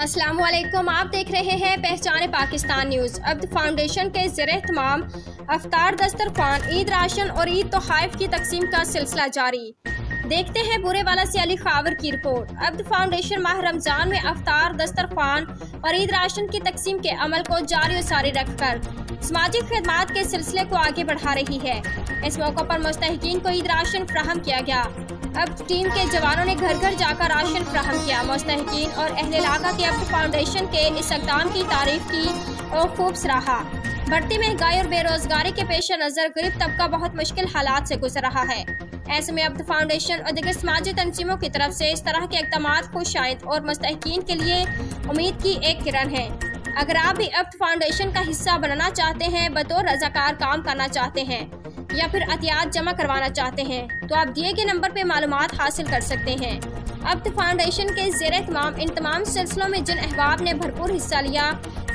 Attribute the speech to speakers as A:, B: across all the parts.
A: अस्सलाम वालेकुम आप देख रहे हैं पहचाने पाकिस्तान न्यूज़। अब्द फाउंडेशन के ज़र तमाम अफ्तार दस्तरखान ईद राशन और ईद तोहफ़ की तकसीम का सिलसिला जारी। देखते हैं बुरे वाला से अली खावर की रिपोर्ट। अब्द फाउंडेशन माह रमज़ान में अफ्तार दस्तरखान और ईद राशन की तकसीम के अमल को जारी सारी रखकर समाजी खदमात के सिलसिले को आगे बढ़ा रही है। इस मौके पर मुस्तकिन को ईद राशन फ्राहम किया गया। अब टीम के जवानों ने घर घर जाकर राशन फ्राहम किया। मुस्तकिन और अहल इलाका के अब फाउंडेशन के इस इकदाम की तारीफ़ की और खूब सराहा बढ़ती महँगाई और बेरोजगारी के पेश नज़र गरीब तबका बहुत मुश्किल हालात से गुजर रहा है। ऐसे में अब फाउंडेशन और दिगर समाजी तंजीमों की तरफ़ से इस तरह के इकदाम खुश आयद और मुस्तकिन के लिए उम्मीद की एक किरण है। अगर आप भी अब फाउंडेशन का हिस्सा बनना चाहते हैं, बतौर रजाकार काम करना चाहते हैं या फिर अतियात जमा करवाना चाहते हैं तो आप दिए गए नंबर पर मालूम हासिल कर सकते हैं। अब फाउंडेशन के जेर तमाम, इन तमाम सिलसिलों में जिन अहबाब ने भरपूर हिस्सा लिया,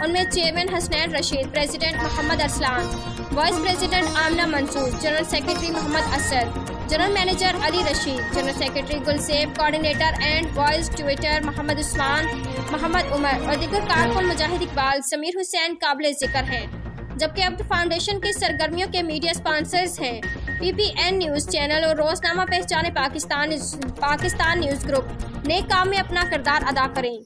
A: उनमें chairman Hasnain Rashid, president Mohammad Arsalan, vice president Amna Mansoor, general secretary Mohammad Asad, general manager Ali Rashid, general secretary Gulzeb, coordinator and voice Twitter Mohammad Usman, Mohammad Umar और दिगर कारकुन मुजाहिद इकबाल, समीर हुसैन काबिल ज़िक्र हैं। जबकि अब फाउंडेशन की सरगर्मियों के मीडिया स्पॉन्सर्स हैं। पीपीएन न्यूज़ चैनल और रोजनामा पहचाने पाकिस्तान पाकिस्तान न्यूज़ ग्रुप। नए काम में अपना किरदार अदा करें।